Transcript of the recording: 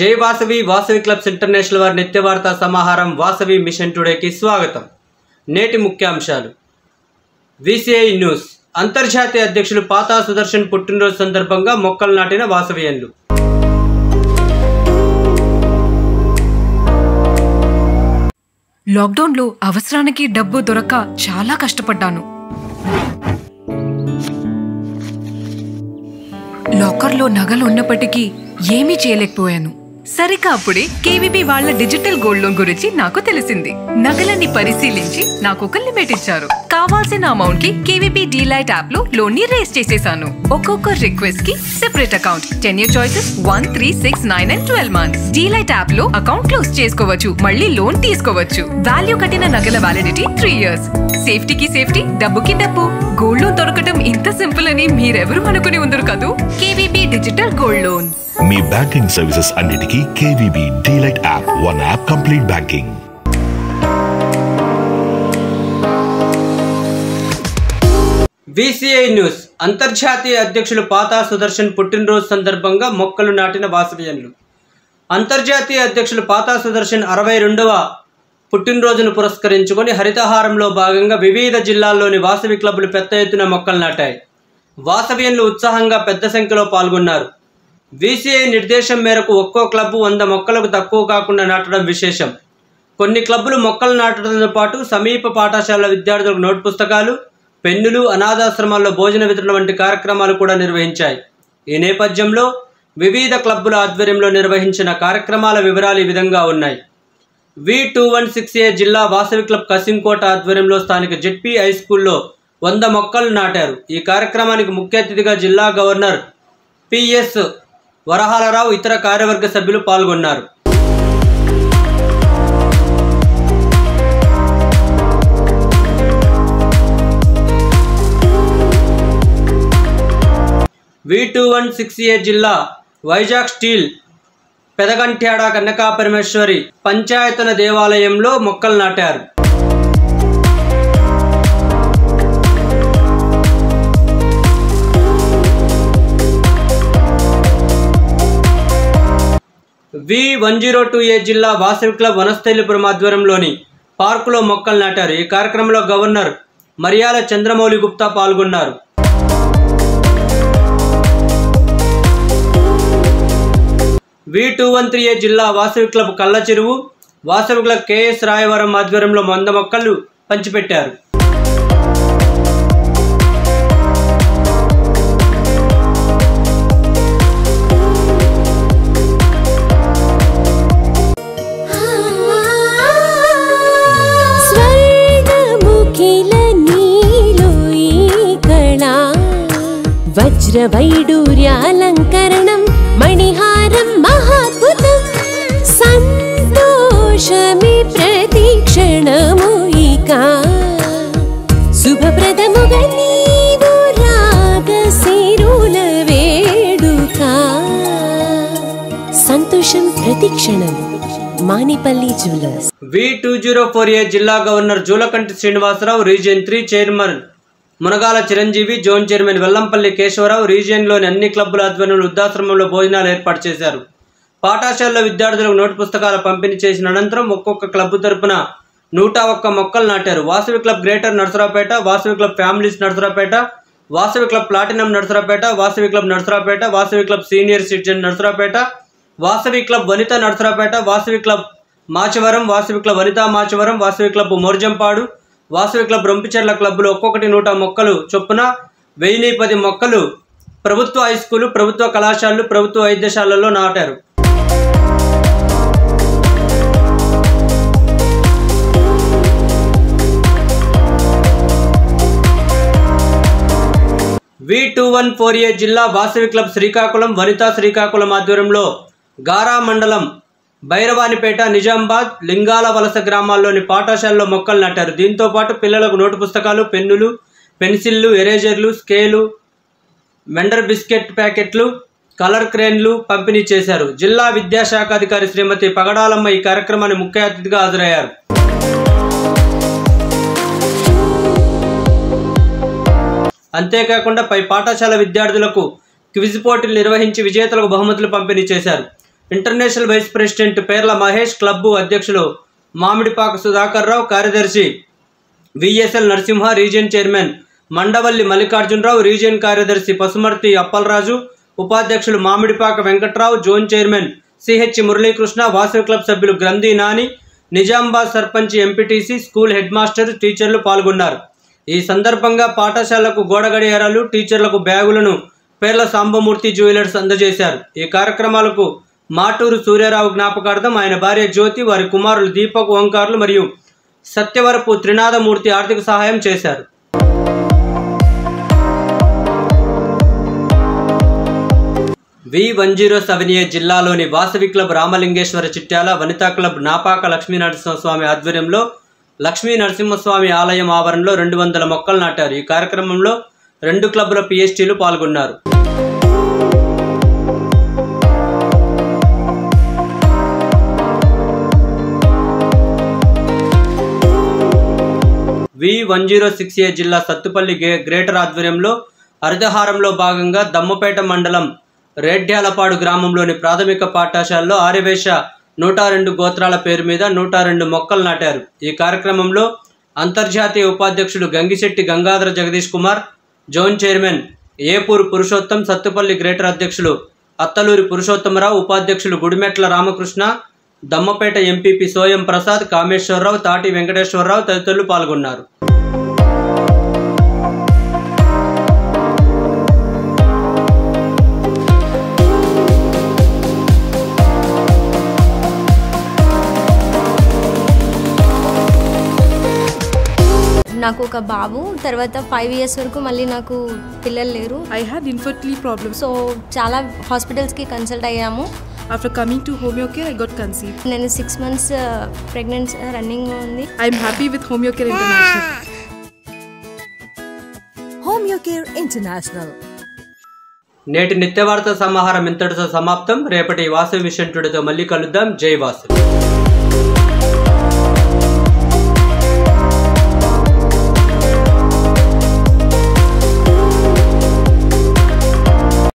జై Vasavi Vasavi clubs international వారి నిత్యవార్త సమాహారం వాసవి మిషన్ టుడేకి స్వాగతం. నేటి ముఖ్యాంశాలు. VCI news. అంతర్జాతీయ అధ్యక్షులు పాతా సుదర్శన్ పుట్టినరోజు సందర్భంగా మొక్కలు నాటిన వాసవియన్లు లాక్డౌన్లో అవసరానికి డబ్బు దొరక్క చాలా కష్టపడ్డాను. లాకర్లో నగలు ఉన్నప్పటికీ ఏమీ చేయలేకపోయాను. సరిగా అప్పుడే కేవీబీ వాళ్ళ డిజిటల్ గోల్డ్ లోన్ గురించి నాకు తెలిసింది. నగలని పరిశీలించి నాకు ఒక లిమిట్ ఇచ్చారు. కావాల్సిన అమౌంట్కి కేవీబీ డీలైట్ యాప్లో లోన్ని రేస్ చేసేసాను. ఒక్కొక్క రిక్వెస్ట్కి separate account ten year choices one three six nine and twelve months Delight యాప్లో అకౌంట్ క్లోజ్ చేసుకోవచ్చు. మళ్ళీ లోన్ తీసుకోవచ్చు. వాల్యూ కట్టిన నగల వ్యాలిడిటీ త్రీ ఇయర్స్ సేఫ్టీకి సేఫ్టీ డబ్బుకి డబ్బు గోల్డ్ లోన్ దొరకటం ఇంత సింపుల్ అని మీరెవరు అనుకుని ఉందరు కదూ? కేవీబీ డిజిటల్ గోల్డ్ లోన్ మీ బ్యాంకింగ్ సర్వీసెస్ అన్నిటికీ KVB DLite app one app complete banking. VCI news. అంతర్జాతీయ అధ్యక్షులు పాతా సుదర్శన్ పుట్టినరోజు సందర్భంగా మొక్కలు నాటిన వాసవియన్లు అంతర్జాతీయ అధ్యక్షులు పాతా సుదర్శన్ అరవై రెండవ పుట్టినరోజును పురస్కరించుకొని హరితహారంలో భాగంగా వివిధ జిల్లాల్లోని వాసవి క్లబ్లు పెద్ద ఎత్తున మొక్కలు నాటాయి. వాసవియన్లు ఉత్సాహంగా పెద్ద సంఖ్యలో పాల్గొన్నారు. బీసీఐ నిర్దేశం మేరకు ఒక్కో క్లబ్బు వంద మొక్కలకు తక్కువ కాకుండా నాటడం విశేషం. కొన్ని క్లబ్బులు మొక్కలు నాటడంతో పాటు సమీప పాఠశాలల విద్యార్థులకు నోట్ పుస్తకాలు పెన్నులు అనాథాశ్రమాల్లో భోజన వితరణ వంటి కార్యక్రమాలు కూడా నిర్వహించాయి. ఈ నేపథ్యంలో వివిధ క్లబ్బుల ఆధ్వర్యంలో నిర్వహించిన కార్యక్రమాల వివరాలు ఈ విధంగా ఉన్నాయి. V two one six A జిల్లా వాసవి క్లబ్ కసింకోట ఆధ్వర్యంలో స్థానిక జెడ్పీ హై స్కూల్లో వంద మొక్కలు నాటారు. ఈ కార్యక్రమానికి ముఖ్య అతిథిగా జిల్లా గవర్నర్ పిఎస్ వరహాలరావు ఇతర కార్యవర్గ సభ్యులు పాల్గొన్నారు. V two one six A జిల్లా వైజాగ్ స్టీల్ పెదగంట్యాడ కన్నకా పరమేశ్వరి పంచాయతన దేవాలయంలో మొక్కలు నాటారు. V one zero two A జిల్లా వాసవి క్లబ్ వనస్థలిపురం ఆధ్వర్యంలోని పార్కులో మొక్కలు నాటారు. ఈ కార్యక్రమంలో గవర్నర్ మరియాల చంద్రమౌళి గుప్తా పాల్గొన్నారు. V two one three A జిల్లా వాసవి క్లబ్ కళ్ళ చెరువు వాసవి క్లబ్ కేఎస్ రాయవరం ఆధ్వర్యంలో వంద మొక్కలు పంచిపెట్టారు. వజ్రవైడూర్యాలంకరణం మణిహారం మహాద్భుతం. సంతోషమి ప్రతిక్షణము ఇక. సంతోషం ప్రతిక్షణం Manipalli jewellers. V two zero four A జిల్లా governor Julakanti Srinivasarao region three chairman Munagala Chiranjeevi zone chairman Vellampalli Kesavarao రీజియన్లోని అన్ని క్లబ్బుల ఆధ్వర్యంలో వృద్ధాశ్రమంలో భోజనాలు ఏర్పాటు చేశారు. పాఠశాలలో విద్యార్థులకు నోటు పుస్తకాల పంపిణీ చేసిన అనంతరం ఒక్కొక్క క్లబ్ తరపున నూట ఒక్క మొక్కలు నాటారు. Vasavi club greater Narasaraopet Vasavi club families Narasaraopet Vasavi club platinum Narasaraopet Vasavi club Narasaraopet Vasavi club senior citizen Narasaraopet Vasavi club Vanitha Narasaraopet Vasavi club Machavaram Vasavi club Vanitha Machavaram Vasavi club Morjampadu Vasavi club Rompicherla క్లబ్బులు ఒక్కొక్కటి నూట మొక్కలు చొప్పున వెయ్యి పది మొక్కలు ప్రభుత్వ high school ప్రభుత్వ కళాశాలలు ప్రభుత్వ వైద్యశాలల్లో నాటారు. V two one four A జిల్లా వాసవి క్లబ్ శ్రీకాకుళం వనితా శ్రీకాకుళం ఆధ్వర్యంలో గారా మండలం భైరవానిపేట నిజామాబాద్ లింగాల వలస గ్రామాల్లోని పాఠశాలలో మొక్కలు నాటారు. దీంతో పాటు పిల్లలకు నోటు పుస్తకాలు పెన్నులు పెన్సిళ్ళు ఎరేజర్లు స్కేలు మెండర్ బిస్కెట్ ప్యాకెట్లు కలర్ క్రేన్లు పంపిణీ చేశారు. జిల్లా విద్యాశాఖ అధికారి శ్రీమతి పగడాలమ్మ ఈ కార్యక్రమాన్ని ముఖ్య అతిథిగా హాజరయ్యారు. అంతేకాకుండా పై పాఠశాల విద్యార్థులకు క్విజ్ పోటీలు నిర్వహించి విజేతలకు బహుమతులు పంపిణీ చేశారు. ఇంటర్నేషనల్ వైస్ ప్రెసిడెంట్ పేర్ల మహేష్ క్లబ్బు అధ్యక్షులు మామిడిపాక సుధాకర్ రావు కార్యదర్శి VSL Narasimha region chairman Mandavalli Mallikarjunarao region కార్యదర్శి పసుమర్తి అప్పలరాజు ఉపాధ్యక్షులు Mamidipaka Venkatrao zone chairman CH Muralikrishna Vasavi club సభ్యులు Granthi Nani Nizamabad sarpanch MPTC school head master టీచర్లు పాల్గొన్నారు. ఈ సందర్భంగా పాఠశాలకు గోడ గడియారాలు టీచర్లకు బ్యాగులను పేర్ల సాంబమూర్తి జ్యువెలర్స్ అందజేశారు. ఈ కార్యక్రమాలకు మాటూరు సూర్యారావు జ్ఞాపకార్థం ఆయన భార్య జ్యోతి వారి కుమారులు దీపక్ ఓంకార్లు మరియు సత్యవరపు త్రినాథమూర్తి ఆర్థిక సహాయం చేశారు. V one zero seven A జిల్లాలోని వాసవి క్లబ్ రామలింగేశ్వర చిట్యాల వనితా క్లబ్ నాపాక లక్ష్మీ నరసింహస్వామి ఆధ్వర్యంలో లక్ష్మీ నరసింహస్వామి ఆలయం ఆవరణలో రెండు వందల మొక్కలు నాటారు. ఈ కార్యక్రమంలో రెండు క్లబ్ల పిఎస్టీలు పాల్గొన్నారు. V one zero six A జిల్లా సత్తుపల్లి గే- గ్రేటర్ ఆధ్వర్యంలో హరితహారంలో భాగంగా దమ్మపేట మండలం రేడ్యాలపాడు గ్రామంలోని ప్రాథమిక పాఠశాలలో ఆర్యవేశ నూట రెండు గోత్రాల పేరు మీద నూట రెండు మొక్కలు నాటారు. ఈ కార్యక్రమంలో అంతర్జాతీయ ఉపాధ్యక్షుడు Gangisetti Gangadhara Jagadish Kumar zone chairman Epuru Purushotham Sathupalli greater అధ్యక్షులు అత్తలూరి పురుషోత్తమరావు ఉపాధ్యక్షులు గుడిమెట్ల రామకృష్ణ దమ్మపేట ఎంపీపీ సోయం ప్రసాద్ కామేశ్వరరావు తాటి వెంకటేశ్వరరావు తదితరులు పాల్గొన్నారు. నాకు ఒక బాబు తర్వాత ఫైవ్ ఇయర్స్ వరకు మళ్ళీ నాకు పిల్లలు లేరు. I had infertility problems. So చాలా హాస్పిటల్స్కి కన్సల్ట్ అయ్యాము. After coming to Homeocare, I got conceived. నేను సిక్స్ మంత్స్ ప్రెగ్నెన్సీ రన్నింగ్ ఉంది I'm happy with Homeocare International. Homeocare International. నేటి నిత్యవార్త సమాహారం ఇంతటితో సమాప్తం రేపటి వాసవి విషయం టుడేతో మళ్ళీ కలుద్దాం జై వాసవి